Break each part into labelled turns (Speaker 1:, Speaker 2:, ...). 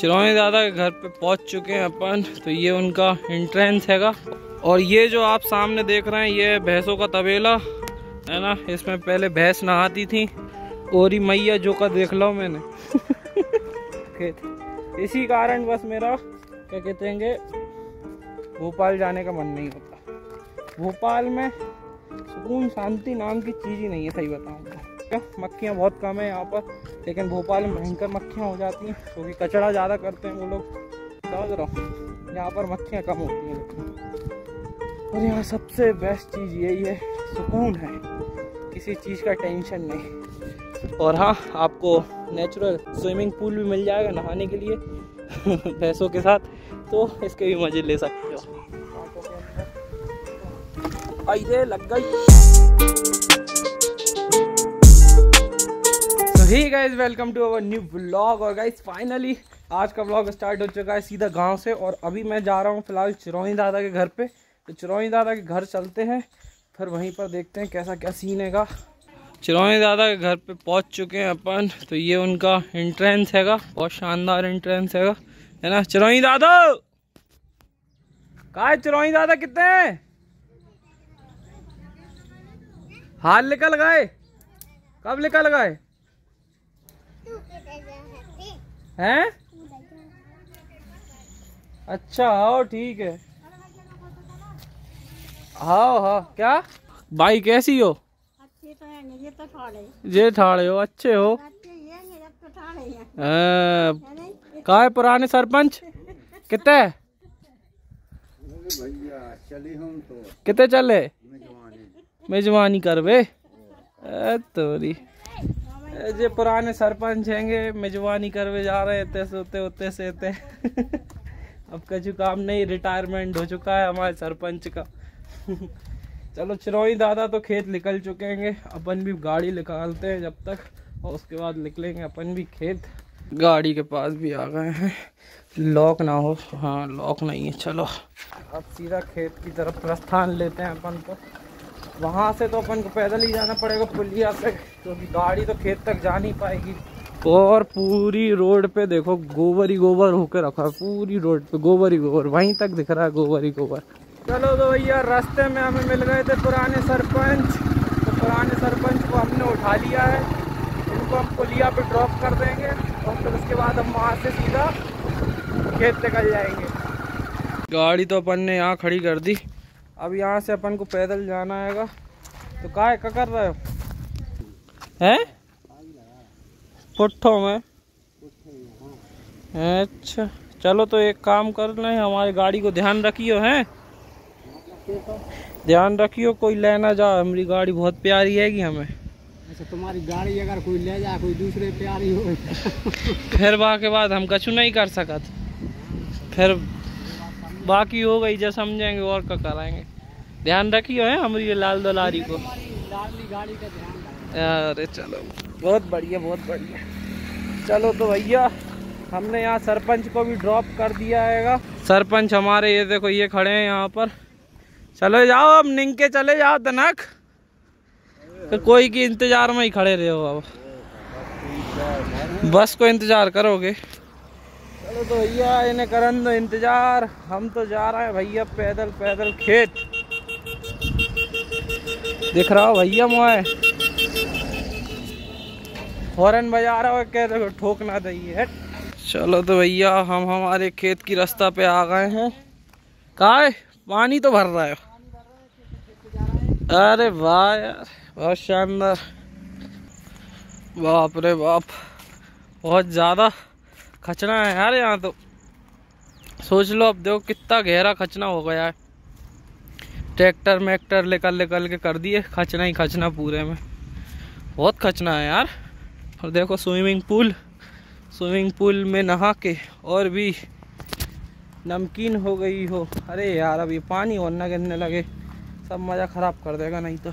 Speaker 1: चिरौनी दादा के घर पे पहुँच चुके हैं अपन तो ये उनका एंट्रेंस हैगा। और ये जो आप सामने देख रहे हैं ये भैंसों का तबेला है ना? इसमें पहले भैंस नहाती थी और ही मैया जो का देख लो मैंने। इसी कारण बस मेरा क्या कहते हैं भोपाल जाने का मन नहीं होता। भोपाल में सुकून शांति नाम की चीज़ ही नहीं है सही बताऊँ मक्खियाँ बहुत कम है यहाँ पर, लेकिन भोपाल में भयंकर मक्खियाँ हो जाती हैं क्योंकि कचड़ा ज़्यादा करते हैं वो लोग। समझ रहा हूँ यहाँ पर मक्खियाँ कम होती हैं लेकिन। और यहाँ सबसे बेस्ट चीज़ यही है, सुकून है। किसी चीज़ का टेंशन नहीं। और हाँ आपको नेचुरल स्विमिंग पूल भी मिल जाएगा नहाने के लिए भैंसों के साथ तो इसके भी मज़े ले सकते हो। आइए, लग गई। Hey guys welcome to our new blog और गाइस फाइनली आज का ब्लॉग स्टार्ट हो चुका है सीधा गाँव से और अभी मैं जा रहा हूँ फ़िलहाल चिरौनी दादा के घर पे। तो चिरौनी दादा के घर चलते हैं, फिर वहीं पर देखते हैं कैसा क्या सीन हैगा। चिरौनी दादा के घर पे पहुँच चुके हैं अपन तो ये उनका एंट्रेंस हैगा, बहुत शानदार एंट्रेंस हैगा, है ना? चिरौनी दादा! कहा चिरौनी दादा, कितने हाल निकल गए कब निकल गए हैं? अच्छा हाँ ठीक है। हाँ हाँ क्या? भाई, कैसी हो? ये ठाड़े हो, अच्छे हो। कहा है पुराने सरपंच? कितने? कितने चले? मेजवानी कर वे तोरी। जे पुराने सरपंच हैंगे, मेजबानी करवे जा रहे थे सोते होते से थे अब कछु काम नहीं रिटायरमेंट हो चुका है हमारे सरपंच का। चलो चिरौई दादा तो खेत निकल चुके हैं अपन भी गाड़ी निकालते हैं जब तक, और उसके बाद निकलेंगे अपन भी खेत। गाड़ी के पास भी आ गए हैं। लॉक ना हो हाँ लॉक नहीं है, चलो। अब सीधा खेत की तरफ़ प्रस्थान लेते हैं अपन तो। वहाँ से तो अपन को पैदल ही जाना पड़ेगा पुलिया से क्योंकि तो गाड़ी तो खेत तक जा नहीं पाएगी। और पूरी रोड पे देखो गोबर ही गोबर होकर रखा है पूरी रोड पे गोबर ही गोबर वहीं तक दिख रहा है गोबर ही गोबर। चलो तो भैया रास्ते में हमें मिल गए थे पुराने सरपंच तो पुराने सरपंच को हमने उठा लिया है। इनको हम पुलिया पे ड्रॉप कर देंगे और फिर तो उसके बाद हम वहाँ से सीधा खेत निकल जाएँगे। गाड़ी तो अपन ने यहाँ खड़ी कर दी। अब यहाँ से अपन को पैदल जाना हैगा तो काय का कर रहे हो? हैं? पुट्ठो में। अच्छा चलो तो एक काम कर लें हमारी गाड़ी को ध्यान रखियो हैं? ध्यान रखियो कोई लेना जा हमारी गाड़ी बहुत प्यारी हैगी हमें।
Speaker 2: अच्छा तुम्हारी गाड़ी अगर कोई ले जाए कोई दूसरे प्यारी हो।
Speaker 1: फिर वहाँ के बाद हम कछु नहीं कर सकते। फिर बाकी हो गई जब समझेंगे और क्या कराएँगे। ध्यान रखियो है हमारी लाल दलारी को। अरे चलो, बहुत बढ़िया बहुत बढ़िया। चलो तो भैया, हमने यहाँ सरपंच को भी ड्रॉप कर दिया है सरपंच हमारे, ये देखो, ये खड़े हैं यहाँ पर। चलो जाओ, अब निंग के चले जाओ, तनक। तो कोई की इंतज़ार में ही खड़े रहे हो अब। बस को इंतज़ार करोगे। चलो तो भैया, इन्हें करन दो इंतज़ार। हम तो जा रहे हैं भैया, पैदल पैदल खेत। दिख रहा हो भैया मोए? हॉर्न बजा रहा हो, कह रहे ठोक ना दही चलो तो भैया, हम हमारे खेत की रास्ता पे आ गए हैं। कहा पानी तो भर रहा है। अरे वाह यार, बहुत शानदार। बाप रे बाप, बहुत ज़्यादा। खचना है यार यहाँ तो। सोच लो अब देखो कितना गहरा खचना हो गया है। ट्रैक्टर मैक्टर लेकर लेकर के कर दिए, खचना ही खचना पूरे में। बहुत खचना है यार। और देखो स्विमिंग पूल स्विमिंग पूल में नहा के और भी नमकीन हो गई हो। अरे यार, अब ये पानी और न गिरने लगे। सब मज़ा ख़राब कर देगा, नहीं तो।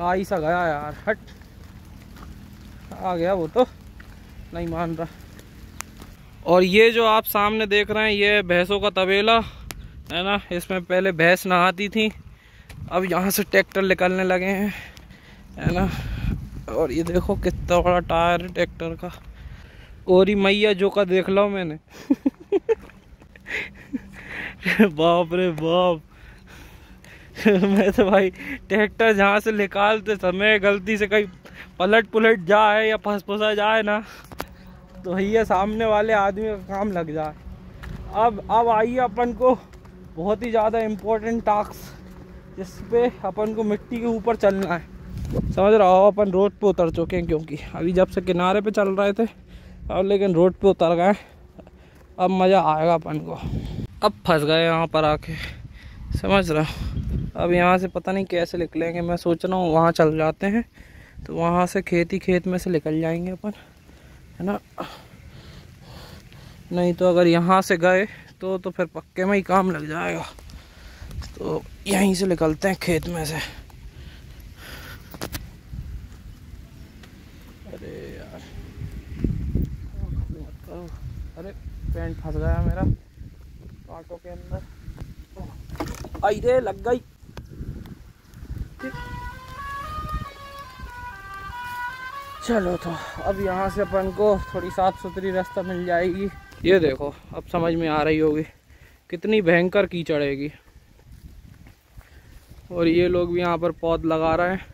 Speaker 1: आ ही सा गया यार, हट। आ गया वो तो। नहीं मान रहा। और ये जो आप सामने देख रहे हैं, ये भैंसों का तबेला, है ना? इसमें पहले भैंस नहाती थी, अब यहाँ से ट्रैक्टर निकलने लगे हैं, है ना? और ये देखो कितना बड़ा टायर है ट्रैक्टर का। और ही मैया जो का देख लो मैंने। बाप रे बाप। मैं तो भाई ट्रैक्टर जहाँ से निकालते समय गलती से कहीं पलट पुलट जाए या फंस फंसा जाए ना तो भैया सामने वाले आदमी का काम लग जाए अब अब आइए अपन को बहुत ही ज़्यादा इम्पोर्टेंट टास्क जिस पे अपन को मिट्टी के ऊपर चलना है। समझ रहा हो, अपन रोड पे उतर चुके हैं क्योंकि अभी जब से किनारे पे चल रहे थे, अब लेकिन रोड पे उतर गए अब मज़ा आएगा अपन को। अब फंस गए यहाँ पर आके। समझ रहा अब यहाँ से पता नहीं कैसे निकलेंगे। मैं सोच रहा हूँ वहाँ चल जाते हैं तो वहाँ से खेत ही खेत में से निकल जाएँगे अपन। है ना? नहीं तो अगर यहाँ से गए तो तो फिर पक्के में ही काम लग जाएगा। तो यहीं से निकलते हैं खेत में से। अरे यार। अरे, पेंट फंस गया मेरा। कांटों के अंदर। आई रे लग गई। चलो तो अब यहाँ से अपन को थोड़ी साफ़ सुथरी रास्ता मिल जाएगी। ये देखो, अब समझ में आ रही होगी कितनी भयंकर कीचड़ेगी और ये लोग भी यहाँ पर पौध लगा रहे हैं।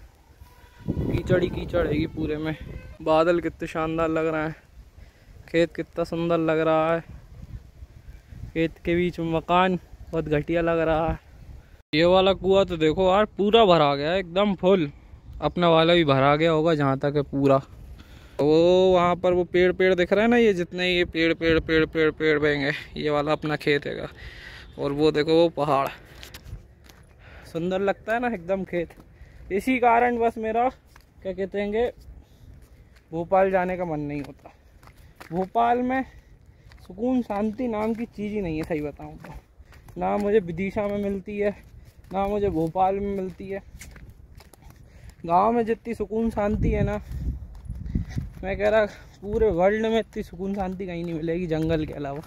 Speaker 1: कीचड़ ही कीचड़ पूरे में। बादल कितने शानदार लग रहे हैं। खेत कितना सुंदर लग रहा है। खेत के बीच मकान बहुत घटिया लग रहा है। ये वाला कुआ तो देखो यार, पूरा भरा गया एकदम फुल। अपना वाला भी भरा गया होगा जहाँ तक है पूरा। वो वहाँ पर वो पेड़ पेड़ दिख रहे हैं ना ये जितने ये पेड़ पेड़ पेड़ पेड़ पेड़ बहेंगे। ये वाला अपना खेत हैगा। और वो देखो वो पहाड़। सुंदर लगता है ना एकदम खेत। इसी कारण बस मेरा, क्या कहते हैं भोपाल जाने का मन नहीं होता। भोपाल में सुकून शांति नाम की चीज़ ही नहीं है, सही बताऊँ तो। ना मुझे विदिशा में मिलती है, ना मुझे भोपाल में मिलती है। गाँव में जितनी सुकून शांति है ना, मैं कह रहा, पूरे वर्ल्ड में इतनी सुकून शांति कहीं नहीं मिलेगी जंगल के अलावा।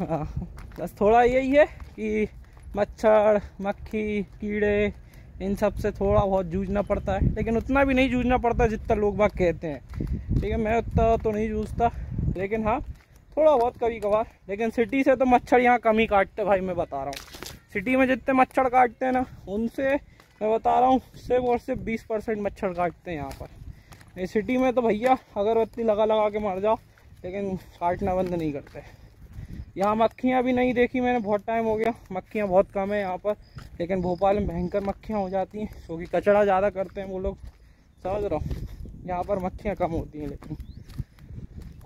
Speaker 1: हाँ बस थोड़ा यही है कि मच्छर, मक्खी, कीड़े, इन सबसे थोड़ा बहुत जूझना पड़ता है। लेकिन उतना भी नहीं जूझना पड़ता जितना लोग बाग कहते हैं। ठीक है, मैं उतना तो नहीं जूझता, लेकिन हाँ थोड़ा बहुत कभी कभार लेकिन सिटी से तो मच्छर यहाँ कम ही काटते भाई, मैं बता रहा हूँ। सिटी में जितने मच्छर काटते हैं ना, उनसे मैं बता रहा हूँ, सिर्फ़ और सिर्फ़ बीस परसेंट मच्छर काटते हैं यहाँ पर। सिटी में तो भैया, अगर अगरबत्ती लगा लगा के मर जाओ, लेकिन काटना बंद नहीं करते। यहाँ मक्खियाँ भी नहीं देखी मैंने, बहुत टाइम हो गया। मक्खियाँ बहुत कम है यहाँ पर, लेकिन भोपाल में भयंकर मक्खियाँ हो जाती हैं क्योंकि कचरा ज़्यादा करते हैं वो लोग। समझ रहा हूँ? यहाँ पर मक्खियाँ कम होती हैं लेकिन।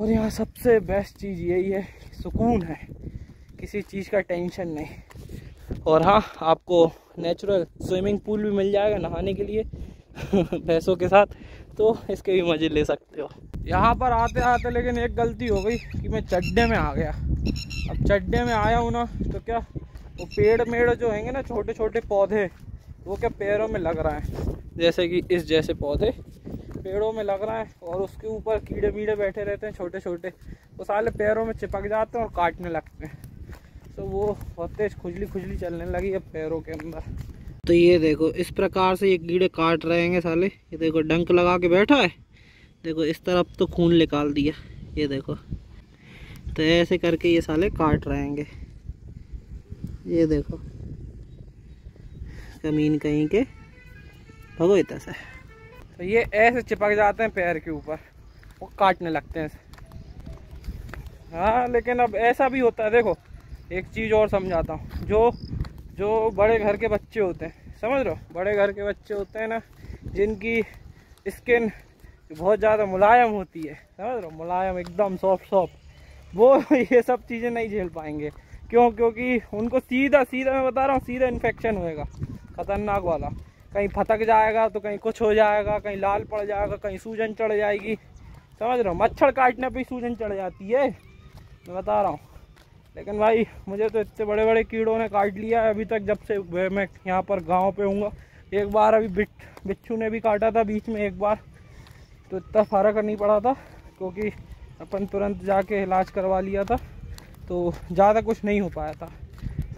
Speaker 1: और यहाँ सबसे बेस्ट चीज़ यही है, सुकून है। किसी चीज़ का टेंशन नहीं। और हाँ आपको नेचुरल स्विमिंग पूल भी मिल जाएगा नहाने के लिए, भैंसों के साथ तो इसके भी मज़े ले सकते हो। यहाँ पर आते आते लेकिन एक गलती हो गई कि मैं चड्डे में आ गया। अब चड्डे में आया हूँ ना तो क्या वो पेड़ मेड़ जो हैंगे ना छोटे छोटे पौधे, वो क्या पैरों में लग रहा है। जैसे कि इस जैसे पौधे पेड़ों में लग रहा है और उसके ऊपर कीड़े वीड़े बैठे रहते हैं छोटे छोटे वो साले पैरों में चिपक जाते हैं और काटने लगते हैं। तो वो बहुत तेज खुजली खुजली चलने लगी अब पैरों के अंदर। तो ये देखो इस प्रकार से ये कीड़े काट रहे हैं साले। ये देखो डंक लगा के बैठा है। देखो इस तरफ़ तो खून निकाल दिया ये देखो। तो ऐसे करके ये साले काट रहे हैं ये देखो कमीन कहीं के भगो इतना से। तो ये ऐसे चिपक जाते हैं पैर के ऊपर वो काटने लगते हैं। हाँ लेकिन अब ऐसा भी होता है देखो। एक चीज़ और समझाता हूँ। जो जो बड़े घर के बच्चे होते हैं, समझ रहे हो? बड़े घर के बच्चे होते हैं ना, जिनकी स्किन बहुत ज़्यादा मुलायम होती है, समझ रहे हो? मुलायम, एकदम सॉफ्ट सॉफ्ट वो ये सब चीज़ें नहीं झेल पाएँगे। क्यों? क्योंकि उनको सीधा सीधा, मैं बता रहा हूँ, सीधा इन्फेक्शन होएगा, ख़तरनाक वाला। कहीं फटक जाएगा तो कहीं कुछ हो जाएगा, कहीं लाल पड़ जाएगा, कहीं सूजन चढ़ जाएगी। समझ रहे हो? मच्छर काटने पे सूजन चढ़ जाती है। मैं बता रहा हूँ। लेकिन भाई, मुझे तो इतने बड़े बड़े कीड़ों ने काट लिया है अभी तक जब से मैं यहाँ पर गाँव पे हूँ एक बार अभी बिट, बिच्छू ने भी काटा था बीच में एक बार तो इतना फ़र्क नहीं पड़ा था, क्योंकि अपन तुरंत जाके इलाज करवा लिया था तो ज़्यादा कुछ नहीं हो पाया था।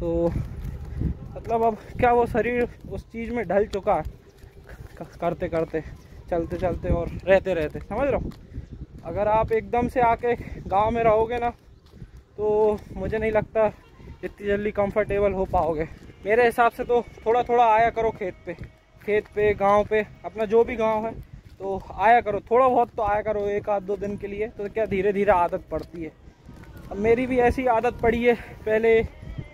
Speaker 1: तो मतलब अब क्या वो शरीर उस चीज़ में ढल चुका है करते करते चलते चलते और रहते रहते समझ रहा हूँ? अगर आप एकदम से आके गाँव में रहोगे ना तो मुझे नहीं लगता इतनी जल्दी कंफर्टेबल हो पाओगे। मेरे हिसाब से तो थोड़ा थोड़ा आया करो खेत पे। खेत पे, गाँव पे, अपना जो भी गाँव है तो आया करो। थोड़ा बहुत तो आया करो एक आध दो दिन के लिए तो क्या धीरे धीरे आदत पड़ती है। अब मेरी भी ऐसी आदत पड़ी है, पहले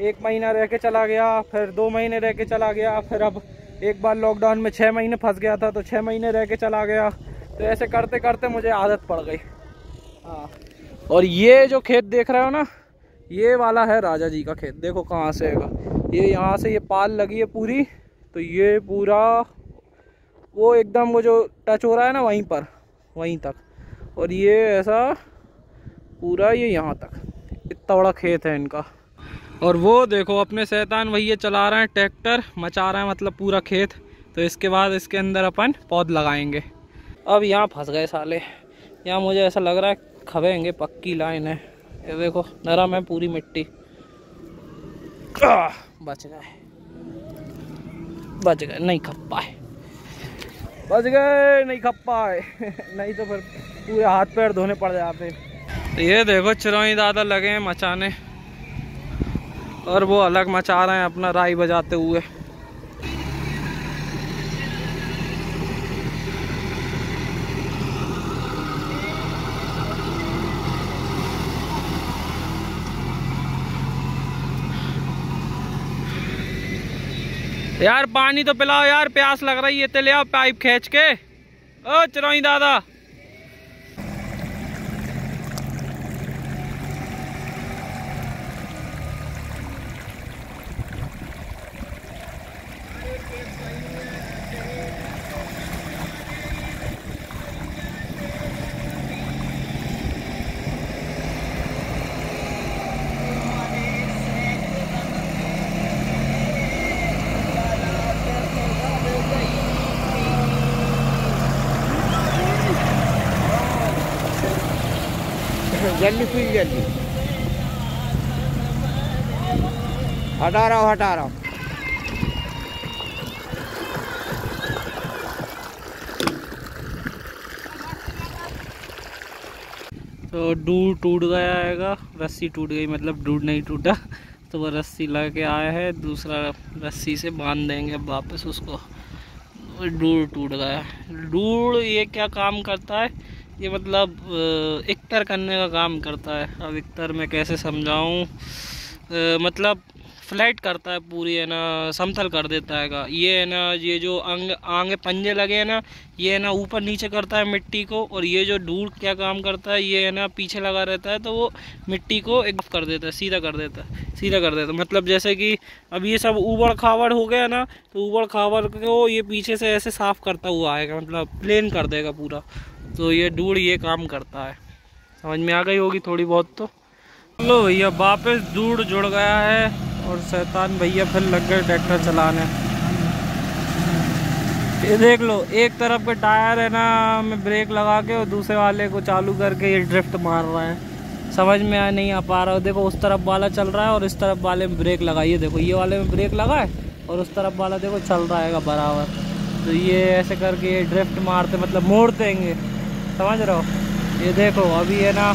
Speaker 1: एक महीना रह के चला गया, फिर दो महीने रह के चला गया, फिर अब एक बार लॉकडाउन में छः महीने फंस गया था तो छः महीने रह के चला गया। तो ऐसे करते करते मुझे आदत पड़ गई। हाँ। और ये जो खेत देख रहे हो ना, ये वाला है राजा जी का खेत। देखो कहाँ से है ये यहाँ से ये पाल लगी है पूरी तो ये पूरा, वो एकदम वो जो टच हो रहा है ना वहीं पर, वहीं तक। और ये ऐसा पूरा ये यहाँ तक। इतना बड़ा खेत है इनका। और वो देखो, अपने शैतान भैया चला रहे हैं, ट्रैक्टर, मचा रहे हैं मतलब पूरा खेत। तो इसके बाद इसके अंदर अपन पौध लगाएँगे। अब यहाँ फंस गए साले। यहाँ मुझे ऐसा लग रहा है खबेंगे पक्की लाइन है। ये देखो, नरम है पूरी मिट्टी। बच गए। बच गए, नहीं खप पाए। बच गए, नहीं खप पाए। नहीं तो फिर पूरे हाथ पैर धोने पड़ जाते ये देखो चिरौनी दादा लगे हैं मचाने। और वो अलग मचा रहे हैं अपना राई बजाते हुए। यार पानी तो पिलाओ यार, प्यास लग रही है ले आओ पाइप खींच के। ओ, चरोई दादा।
Speaker 2: जल्दी पी जल्दी। हटा रहा हूँ, हटा रहा हूँ।
Speaker 1: तो दूर टूट गया आएगा रस्सी टूट गई मतलब दूर नहीं टूटा। तो वो रस्सी ला के आया है, दूसरा रस्सी से बाँध देंगे वापस उसको। डूर टूट गया। डूर ये क्या काम करता है? ये मतलब इकतर करने का काम करता है। अब इकतर मैं कैसे समझाऊँ? मतलब फ्लैट करता है पूरी, है ना, समतल कर देता है ये, है ना, ये जो अंग, आगे पंजे लगे हैं ना, ये, है ना, ऊपर नीचे करता है मिट्टी को, और ये जो दूर क्या काम करता है, ये, है ना, पीछे लगा रहता है तो वो मिट्टी को एक कर देता है, सीधा कर देता है, सीधा कर देता है। मतलब जैसे कि अब ये सब उबड़ खावड़ हो गया ना तो उबड़ खावड़ को ये पीछे से ऐसे साफ़ करता हुआ आएगा मतलब प्लेन कर देगा पूरा। तो ये डूढ़ ये काम करता है। समझ में आ गई होगी थोड़ी बहुत तो। लो भैया, वापस दूर जुड़ गया है और शैतान भैया फिर लग गए ट्रैक्टर चलाने। ये देख लो, एक तरफ़ के टायर है ना, मैं ब्रेक लगा के और दूसरे वाले को चालू करके ये ड्रिफ्ट मार रहा है। समझ में आ नहीं आ पा रहा। देखो, उस तरफ़ वाला चल रहा है और इस तरफ़ वाले में ब्रेक लगाइए। देखो, ये वाले में ब्रेक लगा है और उस तरफ़ वाला देखो चल रहा है बराबर। तो ये ऐसे करके ये ड्रिफ्ट मारते मतलब मोड़ देंगे समझ रहे हो? ये देखो, अभी है ना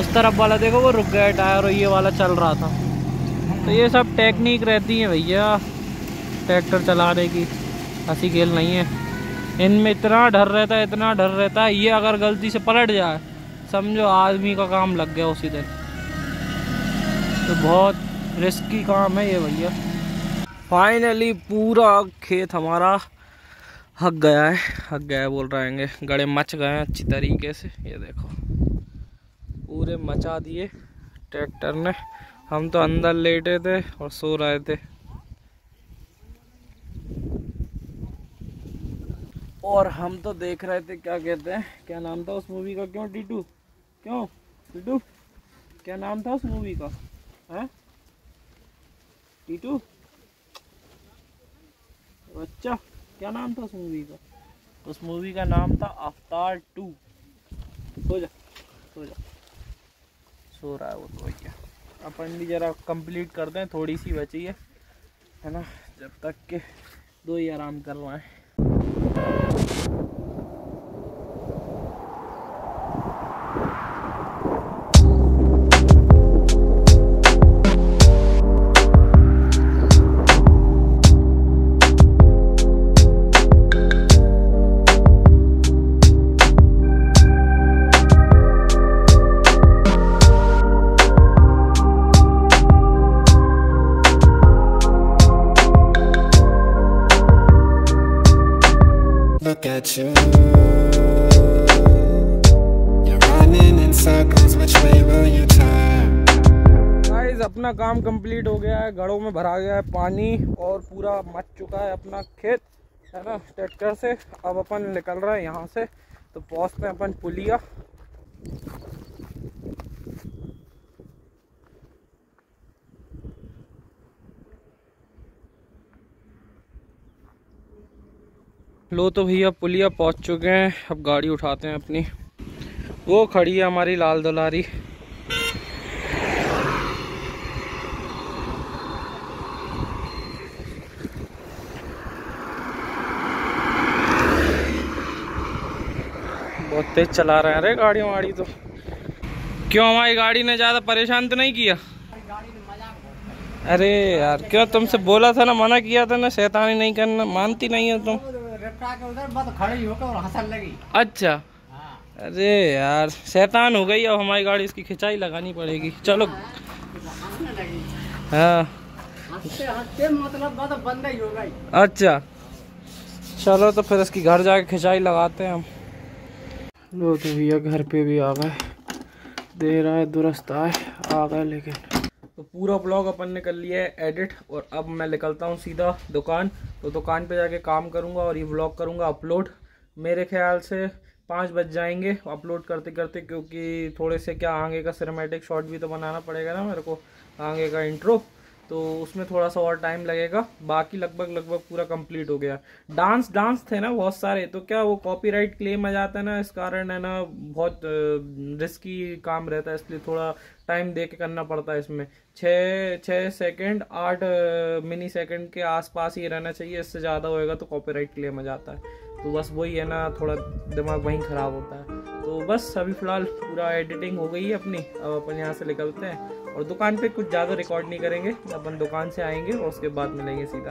Speaker 1: उस तरफ़ वाला देखो, वो रुक गया टायर और ये वाला चल रहा था। तो ये सब टेक्निक रहती है भैया ट्रैक्टर चलाने की। हँसी खेल नहीं है। इनमें इतना डर रहता है, इतना डर रहता है, ये अगर गलती से पलट जाए, समझो आदमी का काम लग गया उसी दिन। तो बहुत रिस्की काम है ये भैया। फाइनली पूरा खेत हमारा हक गया है, हक गया है बोल रहे हैं गड़े मच गए हैं अच्छी तरीके से। ये देखो, पूरे मचा दिए ट्रैक्टर ने। हम तो अंदर लेटे थे और सो रहे थे। और हम तो देख रहे थे, क्या कहते हैं? क्या नाम था उस मूवी का? क्यों टीटू? क्यों? टीटू? क्या नाम था उस मूवी का? है? टीटू? बच्चा क्या नाम था उस मूवी का? उस मूवी का नाम था अवतार टू। सो जा सो जा। सो रहा है वो तो भैया अपन भी ज़रा कंप्लीट कर दें थोड़ी सी बची है है ना? जब तक के दो ही आराम कर करवाएँ में भरा गया है पानी और पूरा मच चुका है अपना खेत, है ना, ट्रैक्टर से। अब अपन निकल रहे हैं यहाँ से तो पहुँचते हैं अपन पुलिया लो तो भैया पुलिया पहुँच चुके हैं। अब गाड़ी उठाते हैं अपनी। वो खड़ी है हमारी लाल दुलारी। बहुत तेज चला रहे हैं। अरे गाड़ी वाड़ी तो। क्यों हमारी गाड़ी ने ज़्यादा परेशान तो नहीं किया? अरे यार, क्यों तुमसे बोला था ना, मना किया था ना, शैतानी नहीं करना, मानती नहीं हो तुम। अच्छा। अरे यार, शैतान हो गई, अब हमारी गाड़ी इसकी खिंचाई लगानी पड़ेगी। चलो। हाँ।
Speaker 2: मतलब
Speaker 1: अच्छा। चलो तो फिर इसकी घर जाके खिंचाई लगाते हैं हम। लो तो भैया, घर पे भी आ गए। दे रहा है दुरुस्त आए, आ गए लेकिन। तो पूरा ब्लॉग अपन ने कर लिया है एडिट, और अब मैं निकलता हूँ सीधा दुकान। तो दुकान पे जाके काम करूँगा और ये ब्लॉग करूँगा अपलोड। मेरे ख्याल से पाँच बज जाएँगे अपलोड करते करते क्योंकि थोड़े से क्या, आगे का सिनेमैटिक शॉट भी तो बनाना पड़ेगा ना मेरे को, आगे का इंट्रो तो उसमें थोड़ा सा और टाइम लगेगा। बाकी लगभग लगभग पूरा कंप्लीट हो गया। डांस डांस थे ना बहुत सारे तो क्या वो कॉपीराइट क्लेम आ जाता है ना, इस कारण है ना, बहुत रिस्की काम रहता है, इसलिए थोड़ा टाइम दे के करना पड़ता है इसमें। छः छः सेकंड आठ मिनी सेकंड के आसपास ही रहना चाहिए, इससे ज़्यादा होएगा तो कॉपीराइट क्लेम आ जाता है। तो बस वही है ना, थोड़ा दिमाग वहीं ख़राब होता है। तो बस अभी फ़िलहाल पूरा एडिटिंग हो गई है अपनी, अब अपन यहाँ से निकलते हैं। और दुकान पे कुछ ज़्यादा रिकॉर्ड नहीं करेंगे। अपन दुकान से आएँगे और उसके बाद मिलेंगे सीधा।